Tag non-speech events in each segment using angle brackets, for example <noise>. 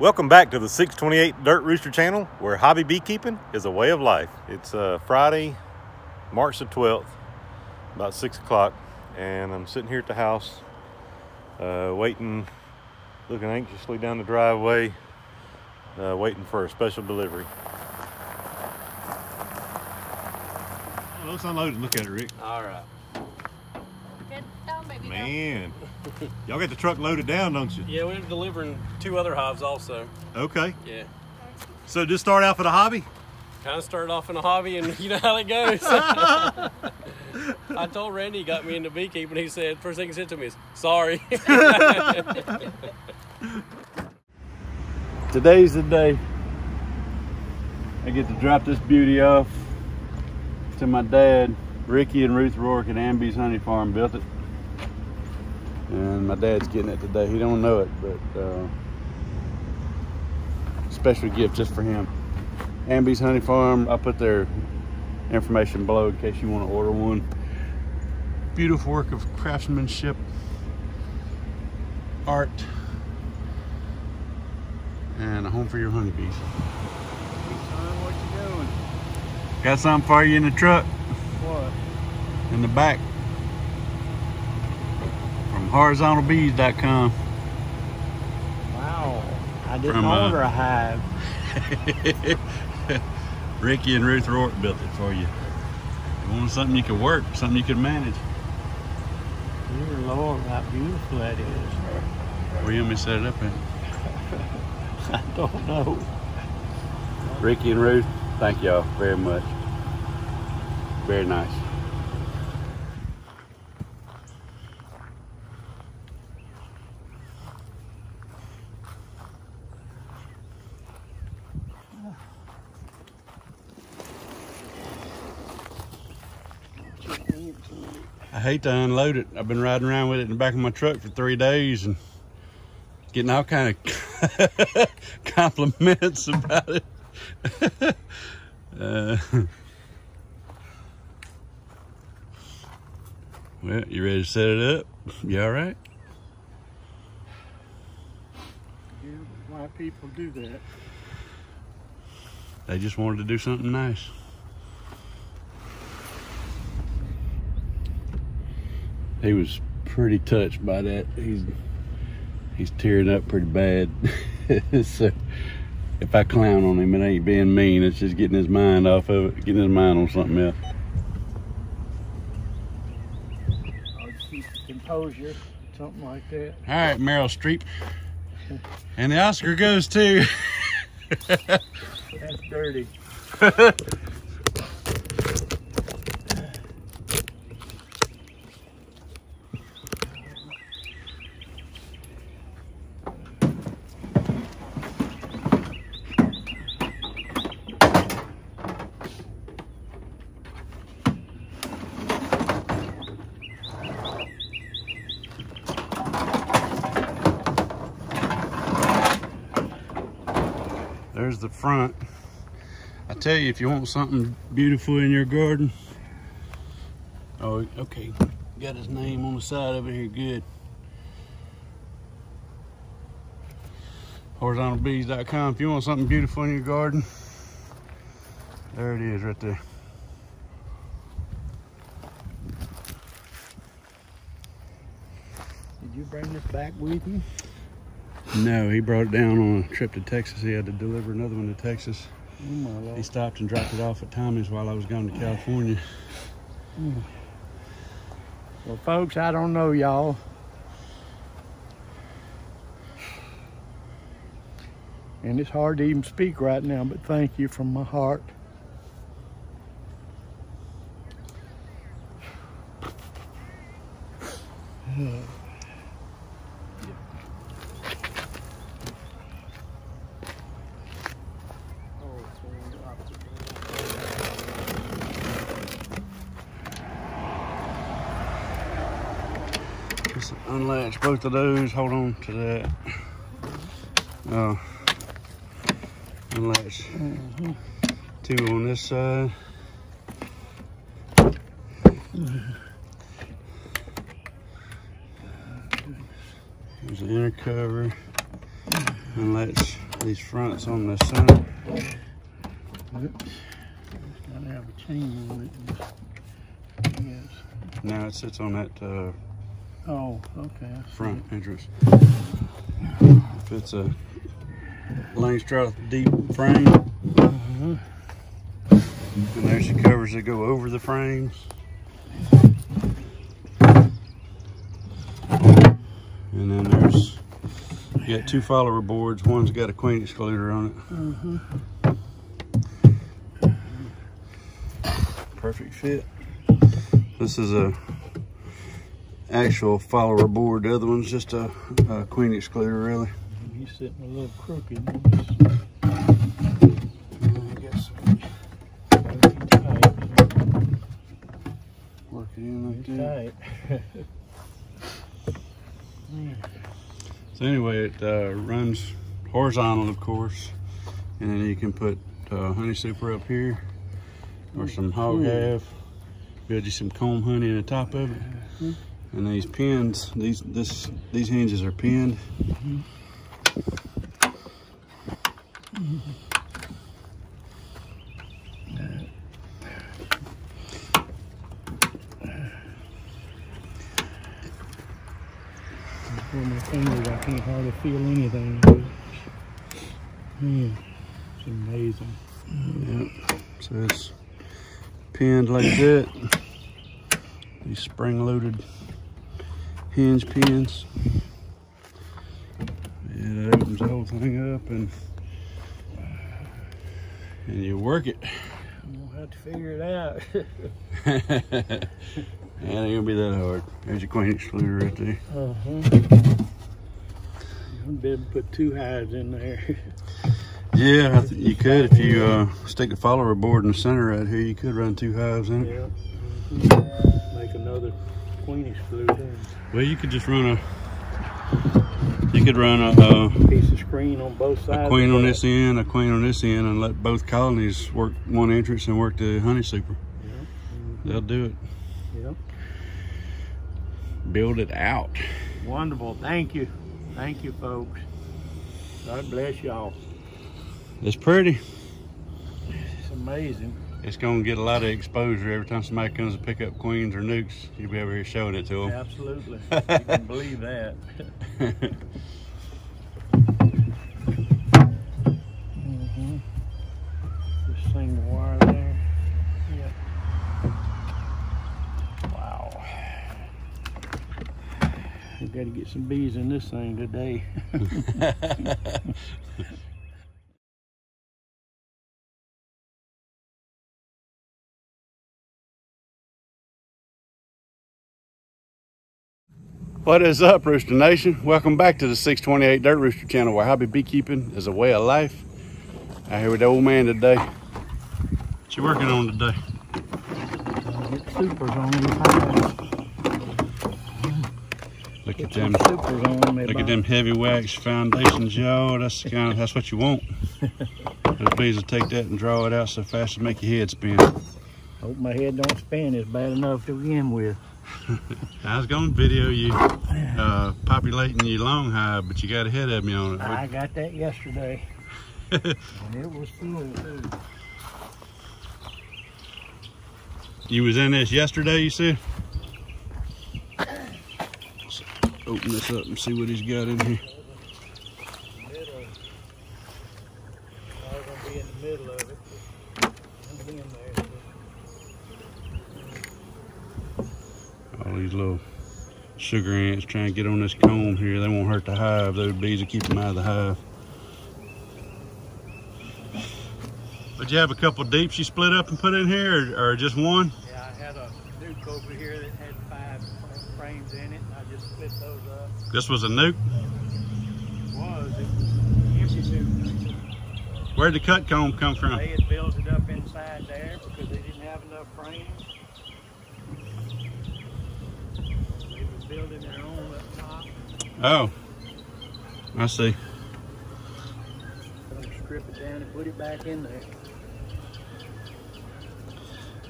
Welcome back to the 628 Dirt Rooster channel where hobby beekeeping is a way of life. It's uh, Friday, March the 12th, about 6 o'clock, and I'm sitting here at the house uh, waiting, looking anxiously down the driveway, uh, waiting for a special delivery. Oh, let's unload and Look at it, Rick. All right. Good dog, baby. Man, y'all got the truck loaded down, don't you? Yeah, we're delivering two other hives also. Okay. Yeah. So just start out for the hobby? Kind of started off in a hobby, and <laughs> you know how it goes. <laughs> I told Randy he got me into beekeeping. He said first thing he said to me is sorry. <laughs> Today's the day I get to drop this beauty off to my dad. Ricky and Ruth Rourke at Amby's Honey Farm built it. And my dad's getting it today. He don't know it, but uh, special gift just for him. Amby's Honey Farm, I'll put their information below in case you want to order one. Beautiful work of craftsmanship, art, and a home for your honeybees. You? Got something for you in the truck, What? in the back. Horizontalbees.com. Wow. I didn't From, uh, order a hive. Ricky and Ruth Rourke built it for you. You want something you could work, something you could manage. Dear Lord, how beautiful that is. Where you want me to set it up at? <laughs> I don't know. Ricky and Ruth, thank y'all very much. Very nice. I hate to unload it. I've been riding around with it in the back of my truck for three days and getting all kind of <laughs> compliments about it. <laughs> uh, well, you ready to set it up? You all right? Yeah, why people do that? They just wanted to do something nice. He was pretty touched by that. He's he's tearing up pretty bad. <laughs> so if I clown on him, it ain't being mean. It's just getting his mind off of it, getting his mind on something else. Keep composure, something like that. All right, Meryl Streep. And the Oscar goes to That's dirty. <laughs> There's the front. I tell you, if you want something beautiful in your garden, oh, okay, got his name on the side of it here, good. Horizontalbees.com. If you want something beautiful in your garden, there it is right there. Did you bring this back with you? No, he brought it down on a trip to Texas. He had to deliver another one to Texas. Oh my He stopped and dropped it off at Tommy's while I was gone to oh. California. Hmm. Well, folks, I don't know y'all. And it's hard to even speak right now, but thank you from my heart. Just unlatch both of those. Hold on to that. Oh. Unlatch two on this side. There's the inner cover. and latch these fronts on the center. Gotta have a chain on it. Yes. Now it sits on that uh, Oh, okay. Front entrance. If it's a Langstroth deep frame, Mhm. and there's the covers that go over the frames. And then there's you got two follower boards. One's got a queen excluder on it. Perfect fit. This is a actual follower board. The other one's just a, a queen excluder, really. He's sitting a little crooked. I guess work it in like that. Tight. So anyway, it uh, runs horizontal, of course, and then you can put uh, honey super up here, or some hog half. Build you some comb honey in the top of it, and these pins, these this these hinges are pinned. With my fingers, I can't hardly feel anything. Hmm. It's amazing. Yep. So it's pinned like that. These spring-loaded hinge pins. And it opens the whole thing up and and you work it. I'm gonna have to figure it out. <laughs> it ain't gonna be that hard. There's your queen excluder right there. uh-huh. I'd be able to put two hides in there. Yeah, I th- you could if you uh, stick the follower board in the center right here. You could run two hives in it. yeah. Make another queen excluder. Well, you could just run a. You could run a, a, Piece of screen on both sides. a queen on this end, a queen on this end, and let both colonies work one entrance and work the honey super. They'll do it. Yep. Build it out. Wonderful. Thank you. Thank you, folks. God bless y'all. It's pretty. It's amazing. It's going to get a lot of exposure every time somebody comes to pick up queens or nucs. You'll be over here showing it to them. Absolutely. <laughs> you can believe that. hmm Just single wire there. Yep. Wow. We got to get some bees in this thing today. <laughs> <laughs> What is up, Rooster Nation? Welcome back to the 628 Dirt Rooster channel where hobby beekeeping is a way of life. Out here with the old man today. What you working on today? Get supers on. Look at Get on them. Look at them heavy wax foundations, y'all. That's <laughs> kind of that's what you want. <laughs> Those bees will take that and draw it out so fast to make your head spin. Hope my head don't spin. It's bad enough to begin with. I was gonna video you uh, populating your long hive, but you got ahead of me on it. I got that yesterday. <laughs> and it was full too. You was in this yesterday, you said? Let's open this up and see what he's got in here. I was gonna be in the middle of it. I'm in there. All these little sugar ants trying to get on this comb here. They won't hurt the hive. Those bees will keep them out of the hive. But you have a couple deeps you split up and put in here, or, or just one? Yeah, I had a nuc over here that had five frames in it. I just split those up. This was a nuc. It was. It was empty nuc. Where'd the cut comb come from? They had built it up inside there because they didn't have enough frames. They was building their own up top. Oh, I see. I'm strip it down and put it back in there.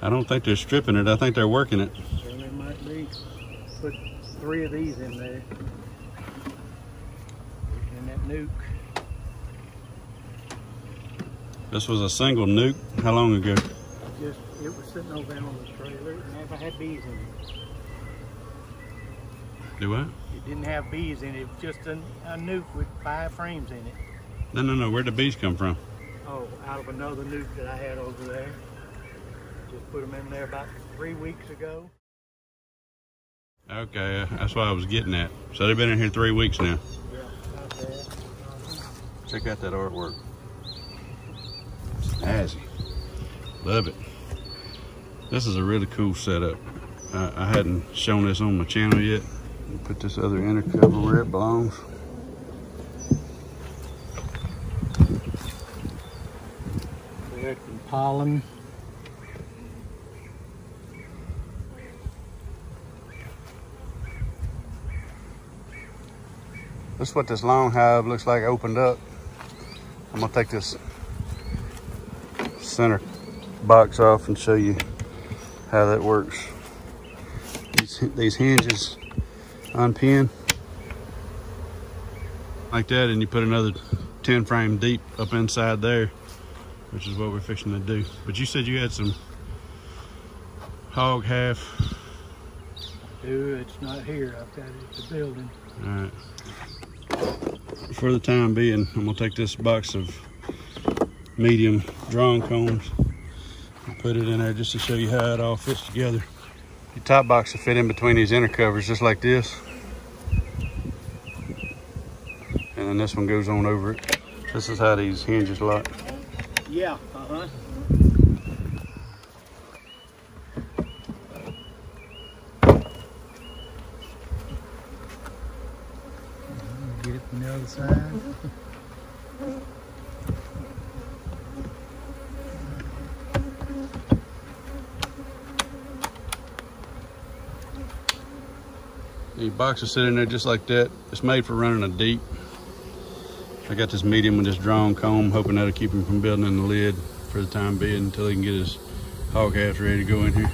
I don't think they're stripping it. I think they're working it. Well, it might be. Put three of these in there. And that nuc. This was a single nuc. How long ago? Just, it was sitting over there on the trailer. It never had bees in it. Do what? It didn't have bees in it. It was just a, a nuc with five frames in it. No, no, no. Where'd the bees come from? Oh, out of another nuc that I had over there. Just put them in there about three weeks ago. Okay, uh, that's what I was getting at. So they've been in here three weeks now. Yeah, about. Check out that artwork. Snazzy. Love it. This is a really cool setup. I, I hadn't shown this on my channel yet. Put this other inner cover where it belongs. Collecting pollen. This is what this long hive looks like opened up. I'm gonna take this center box off and show you how that works. These, these hinges unpin like that and you put another 10 frame deep up inside there, which is what we're fixing to do. But you said you had some hog half. Dude, it's not here. I've got it at the building. All right. For the time being, I'm gonna take this box of medium drawn combs and put it in there just to show you how it all fits together. The top box will fit in between these inner covers just like this. And then this one goes on over it. This is how these hinges lock. Yeah, uh-huh. Get it from the other side. The box is sitting there just like that. It's made for running a deep. I got this medium with this drawn comb, hoping that'll keep him from building in the lid for the time being until he can get his hog halves ready to go in here.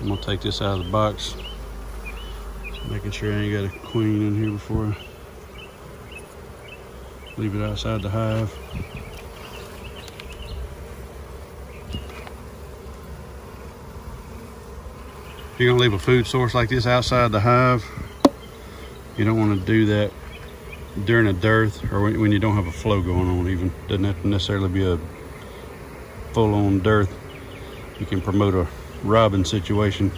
I'm gonna take this out of the box. Making sure I ain't got a queen in here before I leave it outside the hive. You're gonna leave a food source like this outside the hive, you don't wanna do that during a dearth or when, when you don't have a flow going on even. Doesn't have to necessarily be a full-on dearth. You can promote a robbing situation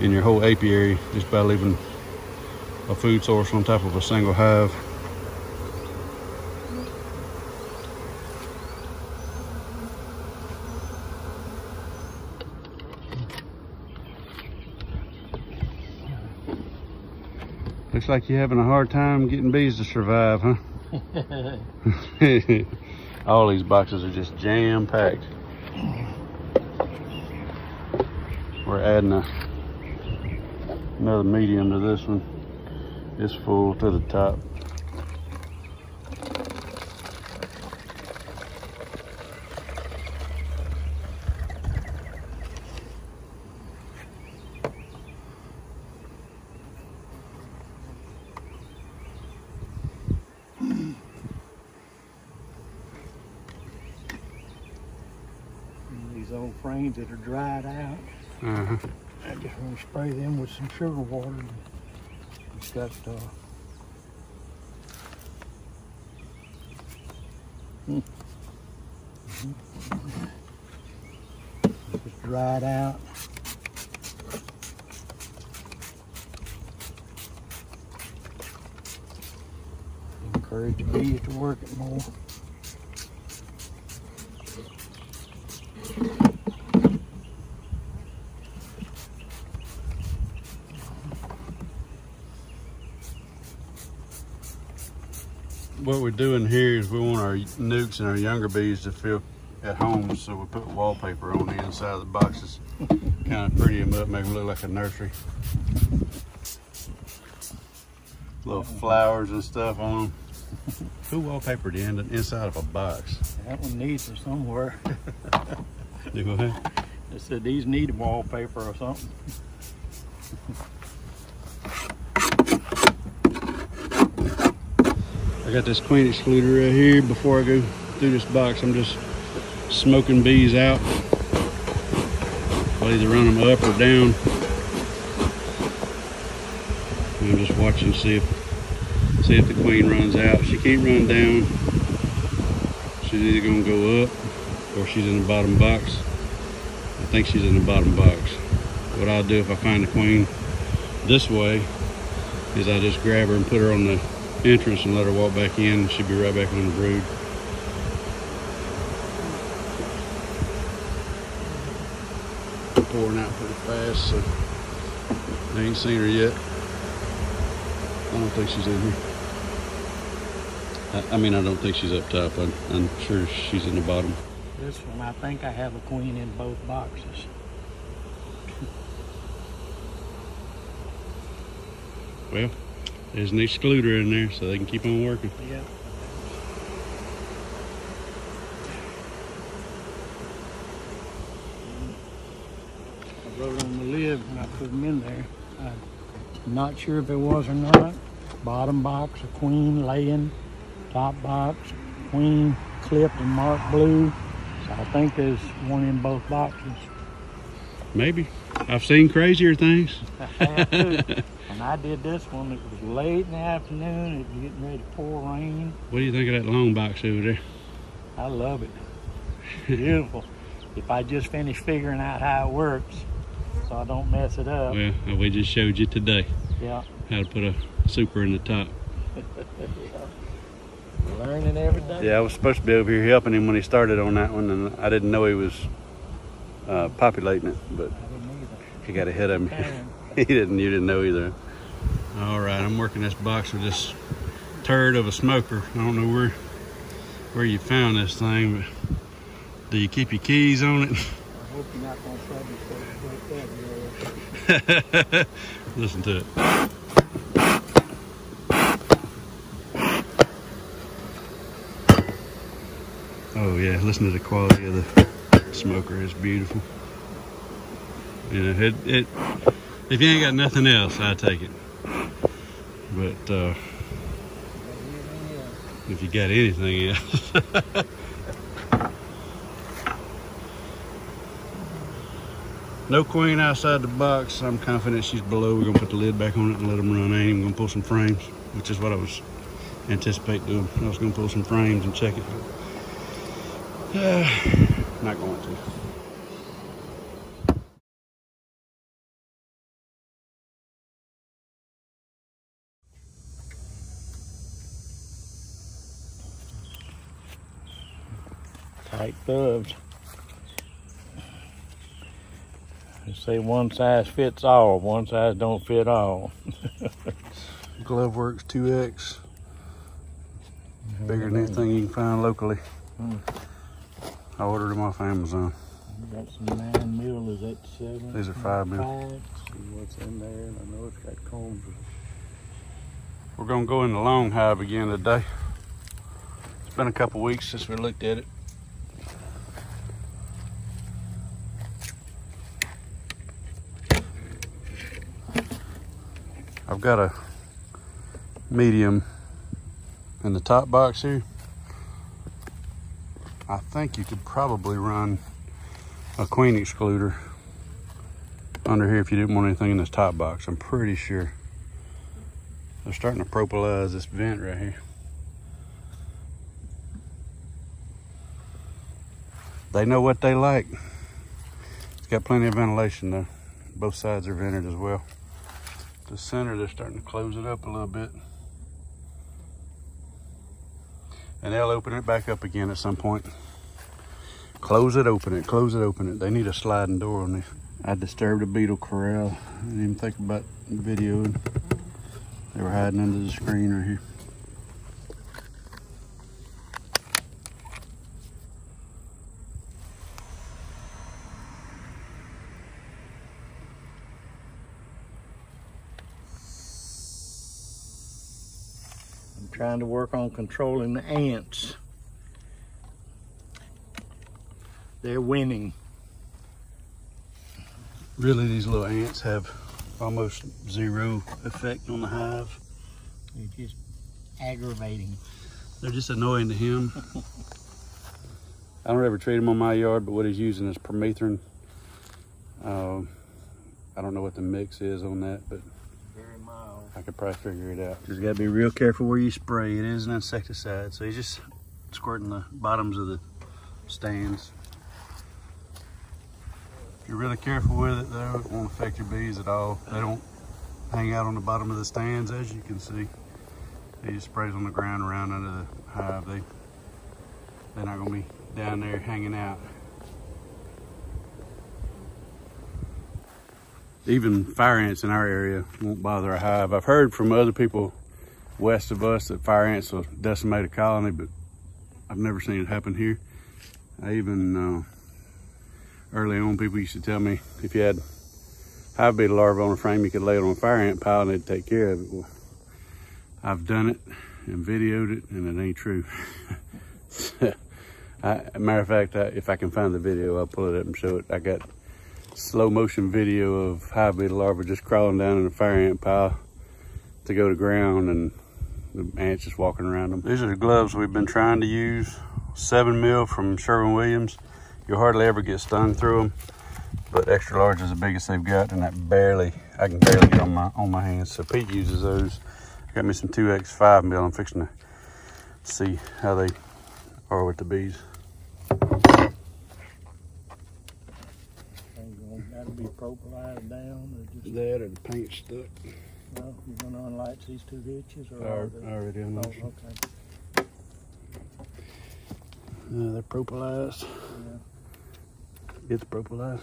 in your whole apiary just by leaving a food source on top of a single hive. Like you're having a hard time getting bees to survive, huh? <laughs> All these boxes are just jam packed. We're adding a, another medium to this one. It's full to the top. And These old frames that are dried out. Uh-huh. I just want to spray them with some sugar water. It's got uh, hmm. it's dried out. Encourage the bees to work it more. What we're doing here is we want our nucs and our younger bees to feel at home, so we put wallpaper on the inside of the boxes. kind of pretty them up, make them look like a nursery. Little flowers and stuff on them. Who wallpapered the end- inside of a box? That one needs it somewhere. Go ahead. They said these need wallpaper or something. I got this queen excluder right here. Before I go through this box, I'm just smoking bees out. I'll either run them up or down. And I'm just watching see if see if the queen runs out. She can't run down. She's either gonna go up or she's in the bottom box. I think she's in the bottom box. What I'll do if I find the queen this way is I just grab her and put her on the entrance and let her walk back in. She'll be right back on the brood. Pouring out pretty fast, so I ain't seen her yet. I don't think she's in here. I, I mean, I don't think she's up top. I'm, I'm sure she's in the bottom. This one, I think I have a queen in both boxes. Well, there's an excluder in there, so they can keep on working. Yeah. I wrote on the lid when I put them in there. I'm not sure if it was or not. Bottom box, a queen laying. Top box, queen clipped and marked blue. So I think there's one in both boxes. Maybe. I've seen crazier things. <laughs> <laughs> I have too. When I did this one, it was late in the afternoon. It was getting ready to pour rain. What do you think of that long box over there? I love it. Beautiful. <laughs> if I just finish figuring out how it works, so I don't mess it up. Well, we just showed you today Yeah. how to put a super in the top. <laughs> Learning every day. Yeah, I was supposed to be over here helping him when he started on that one, and I didn't know he was uh, populating it, but I didn't he got ahead of me. <laughs> he didn't. You didn't know either. All right, I'm working this box with this turd of a smoker. I don't know where where you found this thing, but do you keep your keys on it? I hope you're not going to trouble yourself like that. Listen to it. Oh yeah, listen to the quality of the smoker. It's beautiful. You know, it, it if you ain't got nothing else, I take it. But uh, if you got anything else, <laughs> no queen outside the box. I'm confident she's below. We're gonna put the lid back on it and let them run. I ain't gonna pull some frames, which is what I was anticipate doing. I was gonna pull some frames and check it. Uh, <sighs> not going to. Tight gloves. They say one size fits all, one size don't fit all. <laughs> Gloveworks 2X. Bigger than anything you can find locally. Hmm. I ordered them off Amazon. Got some nine mil, is that seven? These are five mil. Five. See what's in there, and I know it's got combs. We're gonna go in the long hive again today. It's been a couple weeks since we looked at it. I've got a medium in the top box here. I think you could probably run a queen excluder under here if you didn't want anything in this top box. I'm pretty sure. They're starting to propolize this vent right here. They know what they like. It's got plenty of ventilation though. Both sides are vented as well. The center, they're starting to close it up a little bit. And they'll open it back up again at some point. Close it, open it, close it, open it. They need a sliding door on this. I disturbed a beetle corral. I didn't even think about videoing. They were hiding under the screen right here. Trying to work on controlling the ants. They're winning. Really, these little ants have almost zero effect on the hive. They're just aggravating. They're just annoying to him. I don't ever treat him on my yard, but what he's using is permethrin. Um, I don't know what the mix is on that, but. I could probably figure it out. Just gotta be real careful where you spray. It is an insecticide, so he's just squirting the bottoms of the stands. If you're really careful with it though, it won't affect your bees at all. They don't hang out on the bottom of the stands as you can see. He just sprays on the ground around under the hive. They, they're not gonna be down there hanging out. Even fire ants in our area won't bother a hive. I've heard from other people west of us that fire ants will decimate a colony, but I've never seen it happen here. I even, uh, early on, people used to tell me if you had hive beetle larvae on a frame, you could lay it on a fire ant pile and they'd take care of it. Well, I've done it and videoed it, and it ain't true. <laughs> I, matter of fact, I, if I can find the video, I'll pull it up and show it. I got slow motion video of hive beetle larvae just crawling down in a fire ant pile to go to ground and the ants just walking around them. These are the gloves we've been trying to use. Seven mil from Sherwin-Williams. You'll hardly ever get stung through them, but extra large is the biggest they've got and that barely, I can barely get on my, on my hands. So Pete uses those. Got me some 2X5 mil. I'm fixing to see how they are with the bees. That'll be propolized down or just, That or the paint stuck. well, you're gonna unlatch these two hitches or? Are already, they- already Oh, unlatched. okay. Uh, they're propolized. It's propolized.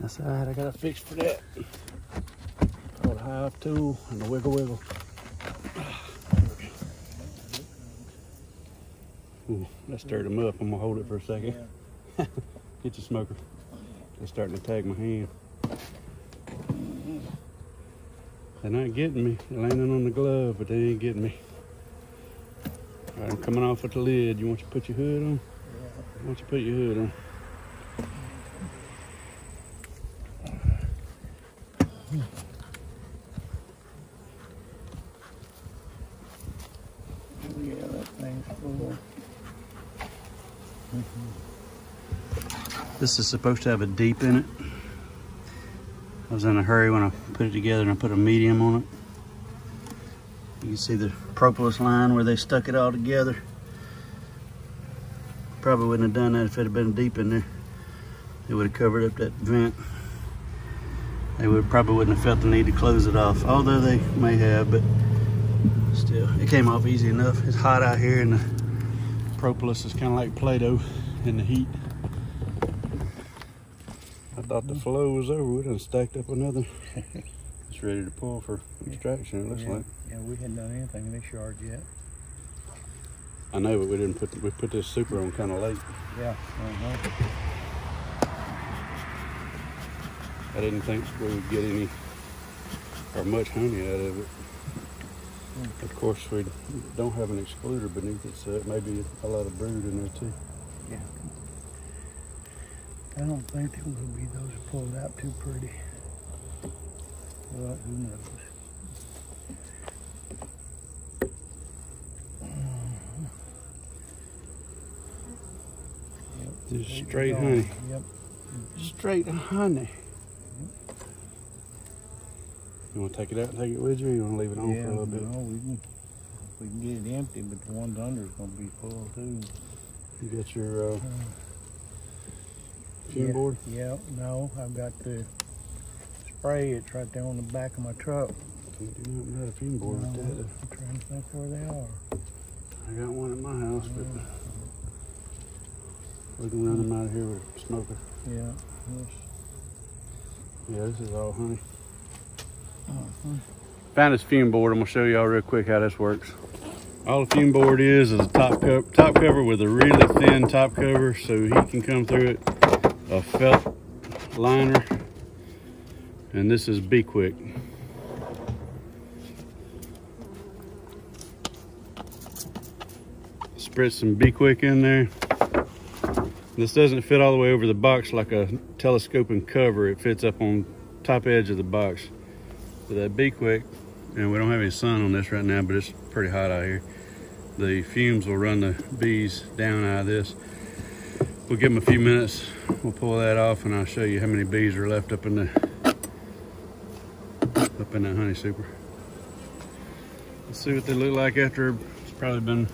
That's all right, I got a fix for that. Called a hive tool and a wiggle wiggle. Ooh, that stirred them up. I'm gonna hold it for a second. Yeah. <laughs> Get your smoker. They're starting to tag my hand. They're not getting me. They're landing on the glove, but they ain't getting me. All right, I'm coming off with the lid. You want you to put your hood on? Why don't you put your hood on? Yeah, that thing's full. This is supposed to have a deep in it. I was in a hurry when I put it together and I put a medium on it. You can see the propolis line where they stuck it all together. Probably wouldn't have done that if it had been deep in there. It would have covered up that vent. They would probably wouldn't have felt the need to close it off, although they may have, but still, it came off easy enough. It's hot out here and the propolis is kind of like Play-Doh in the heat. Thought the flow was over. We done stacked up another. <laughs> it's ready to pull for extraction, it looks Yeah. like. Yeah, we hadn't done anything in this yard yet. I know, but we didn't put, we put this super on kind of late. Yeah. Uh-huh. I didn't think we would get any or much honey out of it. Of course, we don't have an excluder beneath it, so it may be a lot of brood in there too. Yeah. I don't think them will be those pulled out too pretty. But who knows? Just There you straight honey. Yep. Straight honey. You want to take it out and take it with you, or you want to leave it on yeah, for a little bit? no, we can, we can get it empty, but the ones under is gonna be full too. You got your uh, fume yeah, board? Yeah, no, I've got the spray. It's right there on the back of my truck. Can't do nothing without a fume board No, with that. I'm trying to think where they are. I got one at my house, but we can run them out of here with a smoker. Yeah. yes. Yeah, this is all honey. Uh-huh. Found this fume board. I'm gonna show y'all real quick how this works. All the fume board is is a top cover, top cover with a really thin top cover, so heat can come through it. A felt liner, and this is Bee-Quick. Spread some Bee-Quick in there. This doesn't fit all the way over the box like a telescoping cover. It fits up on top edge of the box. So that Bee-Quick and we don't have any sun on this right now, but it's pretty hot out here. The fumes will run the bees down out of this. We'll give them a few minutes. We'll pull that off and I'll show you how many bees are left up in the up in that honey super. Let's see what they look like after it's probably been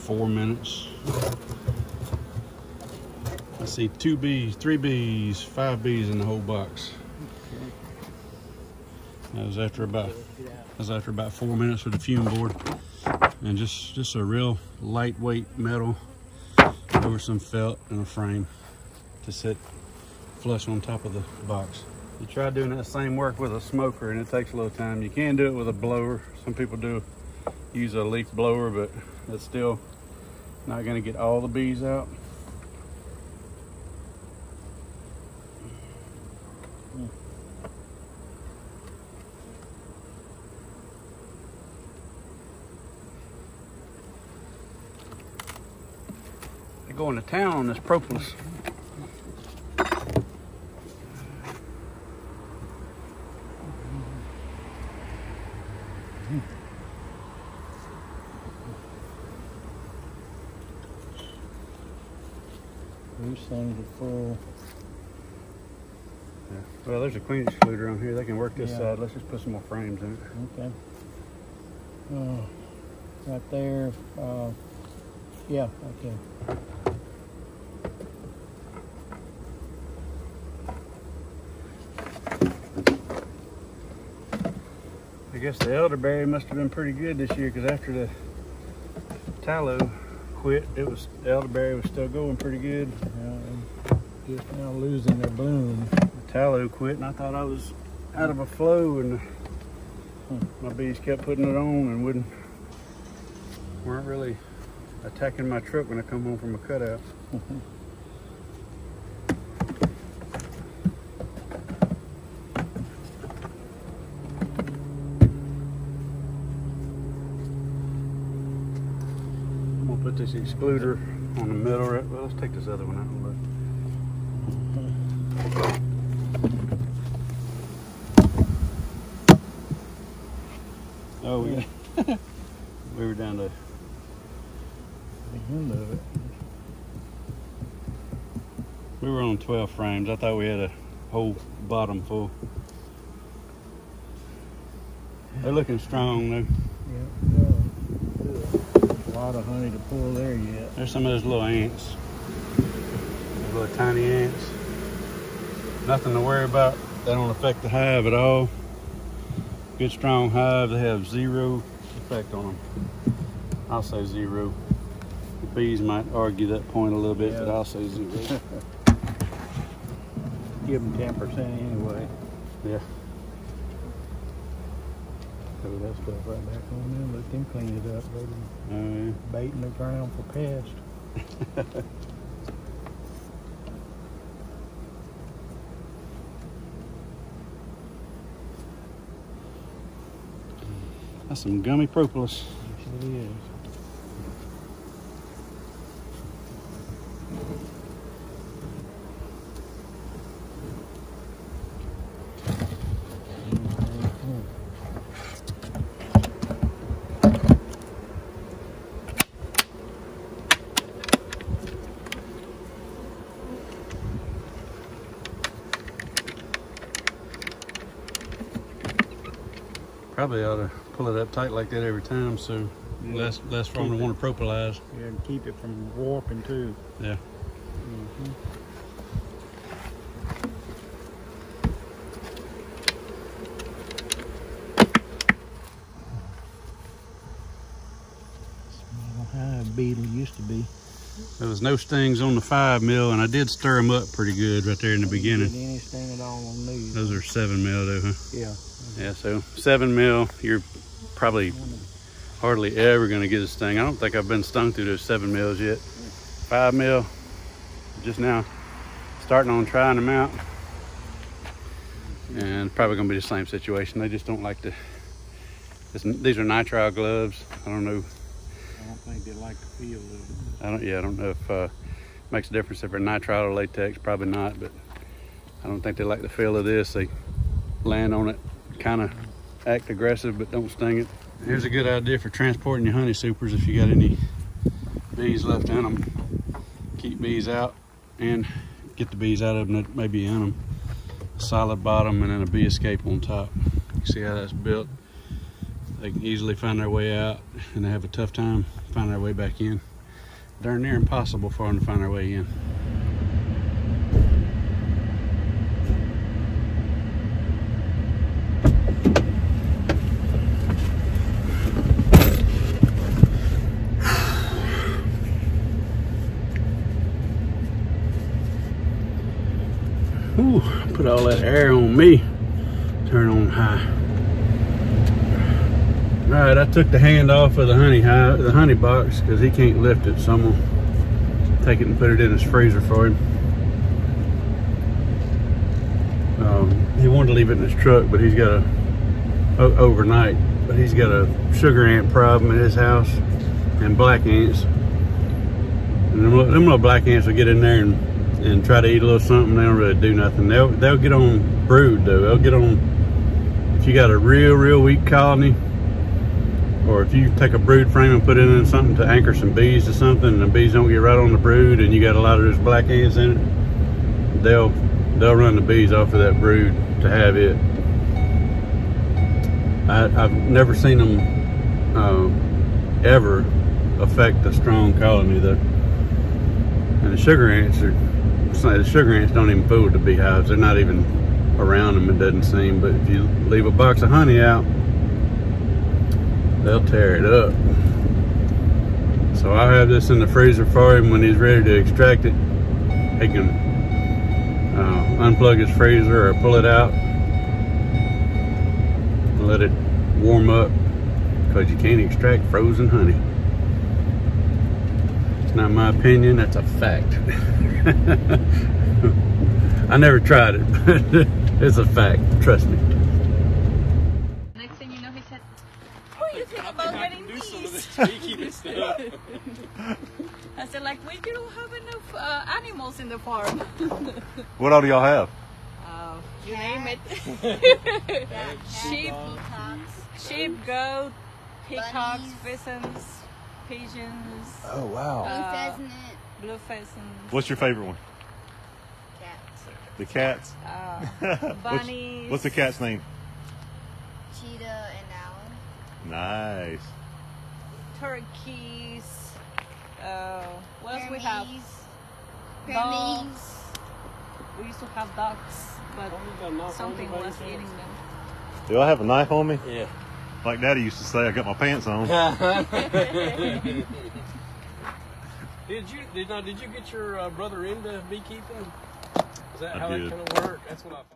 four minutes. I see two bees, three bees, five bees in the whole box. That was after about that was after about four minutes with the fume board. And just just a real lightweight metal over some felt and a frame to sit flush on top of the box. You try doing that same work with a smoker and it takes a little time. You can do it with a blower. Some people do use a leaf blower, but that's still not gonna get all the bees out. To town on this propolis. These things are full. Yeah. Well, there's a queen excluder on here. They can work this Yeah. side. Let's just put some more frames in it. Okay. Uh, right there. Uh, yeah, okay. Guess the elderberry must have been pretty good this year because after the tallow quit, it was the elderberry was still going pretty good. They're just now losing their bloom. The tallow quit, and I thought I was out of a flow, and hmm, my bees kept putting it on and wouldn't weren't really attacking my truck when I come home from a cutout. <laughs> this excluder on the middle. Right, well, let's take this other one out. Oh yeah. <laughs> we were down to The end of it. we were on 12 frames. I thought we had a whole bottom full. They're looking strong though. Yeah. A lot of honey to pull there yet. There's some of those little ants. Those little tiny ants. Nothing to worry about. They don't affect the hive at all. Good strong hive. They have zero effect on them. I'll say zero. The bees might argue that point a little bit, but I'll say zero. <laughs> Give them 10% anyway. yeah. Throw that stuff right back on them. Let them clean it up. Let them Oh, yeah. bait in the ground for pests. <laughs> That's some gummy propolis. Yes, it is. Probably ought to pull it up tight like that every time so less less for them to want to propolize. Yeah, and keep it from warping too. Yeah. Mm-hmm. Small hive beetle used to be. There was no stings on the five mil, and I did stir them up pretty good right there in the beginning. Get any sting at all on these. Those are seven mil though, huh? Yeah. Yeah, so seven mil, you're probably hardly ever gonna get a sting. I don't think I've been stung through those seven mils yet. Five mil, just now starting on trying them out. And probably gonna be the same situation. They just don't like to, this, these are nitrile gloves. I don't know, I don't think they like the feel of it. I don't, yeah, I don't know if uh, makes a difference if they're nitrile or latex, probably not, but I don't think they like the feel of this. They land on it kind of act aggressive, but don't sting it. Here's a good idea for transporting your honey supers if you got any bees left in them. Keep bees out and get the bees out of them that may be in them. Solid bottom and then a bee escape on top. You see how that's built? They can easily find their way out and they have a tough time finding their way back in. Darn near impossible for them to find their way in. Ooh, air on me. Turn on high. All right, I took the hand off of the honey hive, the honey box, because he can't lift it. So I'm gonna take it and put it in his freezer for him. Um, he wanted to leave it in his truck, but he's got a overnight. But he's got a sugar ant problem at his house and black ants. And them, them little black ants will get in there and and try to eat a little something, they don't really do nothing. They'll they'll get on brood though. They'll get on if you got a real real weak colony, or if you take a brood frame and put it in something to anchor some bees to something, and the bees don't get right on the brood, and you got a lot of those black ants in it, they'll they'll run the bees off of that brood to have it. I, I've never seen them uh, ever affect a strong colony though. And the sugar ants are the sugar ants don't even fool the beehives. They're not even around them, it doesn't seem. But if you leave a box of honey out, they'll tear it up. So I'll have this in the freezer for him when he's ready to extract it. He can uh, unplug his freezer or pull it out and let it warm up because you can't extract frozen honey. It's not my opinion, that's a fact. <laughs> <laughs> I never tried it, but <laughs> it's a fact, trust me. Next thing you know, he said, "What do you think about getting do these?" this beekeeping stuff. <laughs> I said, "Like we don't have enough uh, animals in the farm. What all do y'all have? uh, you name it: sheep, sheep, goat, peacocks, Bunnies. pheasants, pigeons, Oh wow. Uh, pheasant, blue pheasants, What's your favorite one? cats, The cats. uh, <laughs> What's- bunnies. What's the cat's name? cheetah, and owl. Nice. turkeys. Uh, what else we have? Hermes. Dogs. We used to have ducks, but something was eating them. Do I have a knife on me? Yeah. Like Daddy used to say, I got my pants on. <laughs> <laughs> Did you did not did you get your uh, brother into beekeeping? Is that I how did. that kind of worked? That's what I.